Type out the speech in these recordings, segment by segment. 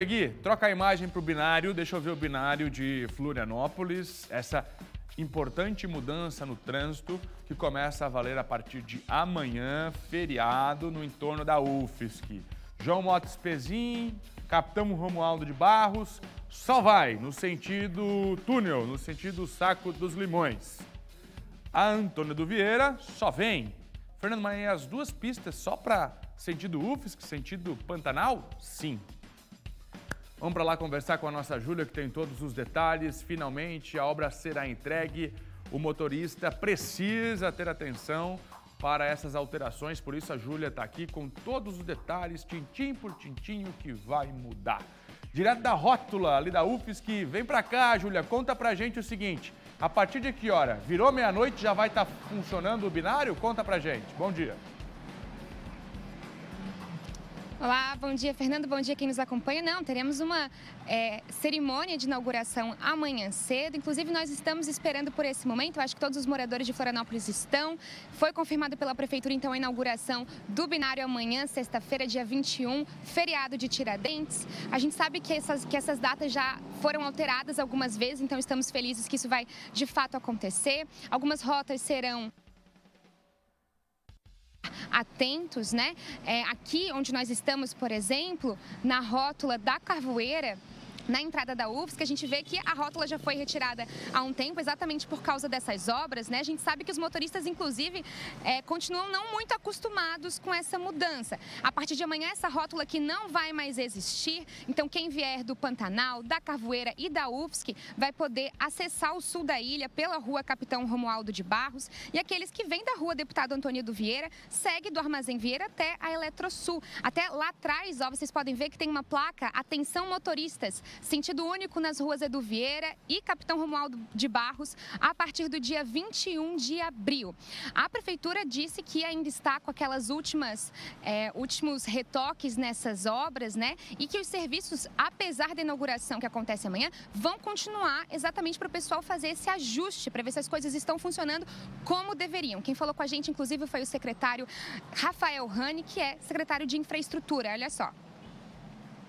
Gui, troca a imagem para o binário, deixa eu ver o binário de Florianópolis, essa importante mudança no trânsito que começa a valer a partir de amanhã, feriado, no entorno da UFSC. João Motes Pezin, Capitão Romualdo de Barros, só vai no sentido túnel, no sentido Saco dos Limões. A Antônia do Vieira só vem. Fernando Maia, as duas pistas só para sentido UFSC, sentido Pantanal? Sim. Vamos para lá conversar com a nossa Júlia, que tem todos os detalhes. Finalmente, a obra será entregue. O motorista precisa ter atenção para essas alterações, por isso a Júlia está aqui com todos os detalhes, tintim por tintinho, que vai mudar. Direto da rótula ali da UFSC, vem para cá, Júlia, conta pra gente o seguinte, a partir de que hora? Virou meia-noite, já vai estar tá funcionando o binário? Conta pra gente. Bom dia. Olá, bom dia Fernando, bom dia quem nos acompanha. Não, teremos uma é, cerimônia de inauguração amanhã cedo. Inclusive, nós estamos esperando por esse momento. Eu acho que todos os moradores de Florianópolis estão. Foi confirmado pela Prefeitura, então, a inauguração do binário amanhã, sexta-feira, dia 21, feriado de Tiradentes. A gente sabe que essas, que essas datas já foram alteradas algumas vezes, então estamos felizes que isso vai de fato acontecer. Algumas rotas serão atentos, né? É, aqui onde nós estamos, por exemplo, na rótula da Carvoeira, na entrada da UFSC, a gente vê que a rótula já foi retirada há um tempo, exatamente por causa dessas obras, né? A gente sabe que os motoristas, inclusive, é, continuam não muito acostumados com essa mudança. A partir de amanhã, essa rótula aqui não vai mais existir, então quem vier do Pantanal, da Carvoeira e da UFSC vai poder acessar o sul da ilha pela rua Capitão Romualdo de Barros e aqueles que vêm da rua Deputado Antônio do Vieira, segue do Armazém Vieira até a Eletrosul. Até lá atrás, ó, vocês podem ver que tem uma placa, atenção motoristas, Sentido único nas ruas Edu Vieira e Capitão Romualdo de Barros a partir do dia 21 de abril. A prefeitura disse que ainda está com aquelas últimas é, últimos retoques nessas obras, né? E que os serviços, apesar da inauguração que acontece amanhã, vão continuar exatamente para o pessoal fazer esse ajuste para ver se as coisas estão funcionando como deveriam. Quem falou com a gente, inclusive, foi o secretário Rafael Rani, que é secretário de infraestrutura. Olha só.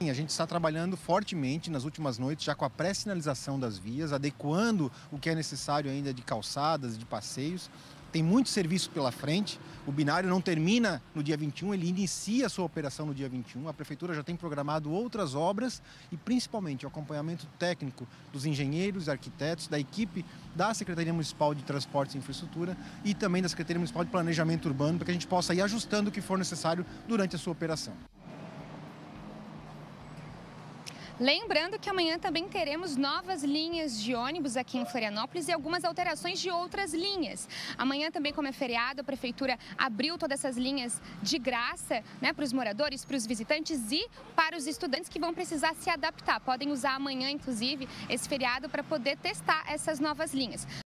A gente está trabalhando fortemente nas últimas noites, já com a pré-sinalização das vias, adequando o que é necessário ainda de calçadas, de passeios. Tem muito serviço pela frente. O binário não termina no dia 21, ele inicia a sua operação no dia 21. A prefeitura já tem programado outras obras e principalmente o acompanhamento técnico dos engenheiros, arquitetos, da equipe da Secretaria Municipal de Transportes e Infraestrutura e também da Secretaria Municipal de Planejamento Urbano, para que a gente possa ir ajustando o que for necessário durante a sua operação. Lembrando que amanhã também teremos novas linhas de ônibus aqui em Florianópolis e algumas alterações de outras linhas. Amanhã também, como é feriado, a Prefeitura abriu todas essas linhas de graça né, para os moradores, para os visitantes e para os estudantes que vão precisar se adaptar. Podem usar amanhã, inclusive, esse feriado para poder testar essas novas linhas.